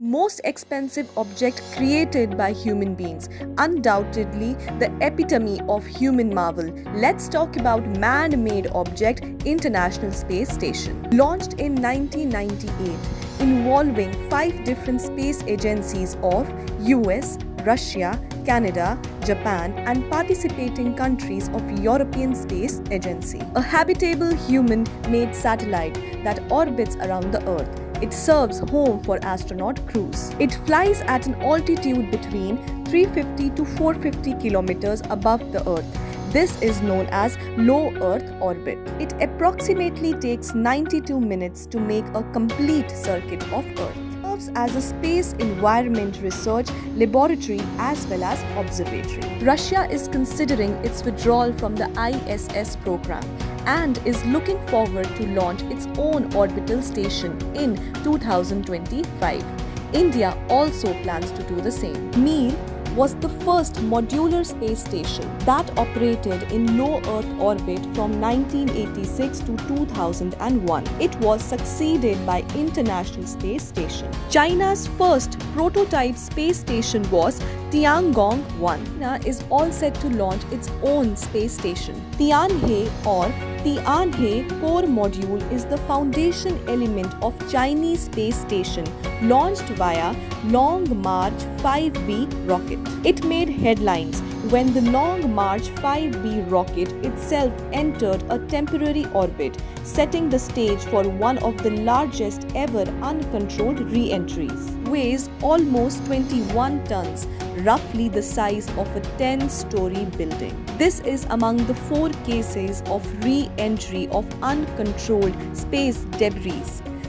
most expensive object created by human beings. Undoubtedly, the epitome of human marvel. Let's talk about man made object International Space Station. Launched in 1998, involving five different space agencies of US, Russia, Canada, Japan, and participating countries of European Space Agency. A habitable human made satellite that orbits around the Earth it serves home for astronaut crews. It flies at an altitude between 350 to 450 kilometers above the Earth. This is known as low Earth orbit. It approximately takes 92 minutes to make a complete circuit of Earth as a space environment research laboratory as well as observatory. Russia is considering its withdrawal from the ISS program and is looking forward to launch its own orbital station in 2025. India also plans to do the same. Mir was the first modular space station that operated in low Earth orbit from 1986 to 2001. It was succeeded by International Space Station. China's first prototype space station was Tiangong-1. China is all set to launch its own space station. Tianhe or Tianhe core module is the foundation element of Chinese space station launched via Long March 5B rocket. It made headlines when the Long March 5B rocket itself entered a temporary orbit, setting the stage for one of the largest ever uncontrolled re-entries. Weighs almost 21 tons, roughly the size of a 10-story building. This is among the four cases of re-entry of uncontrolled space debris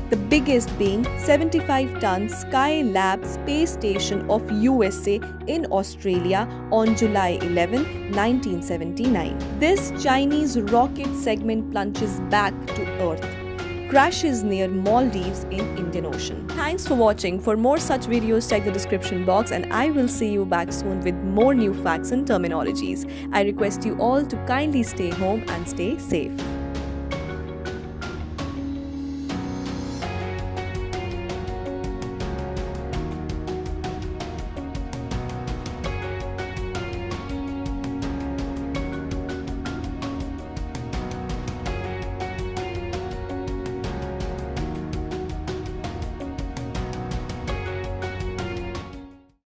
the biggest being 75 ton Skylab space station of USA in Australia on July 11, 1979. This Chinese rocket segment plunges back to Earth crashes near Maldives in Indian Ocean. Thanks for watching. For more such videos, check the description box and I will see you back soon with more new facts and terminologies. I request you all to kindly stay home and stay safe.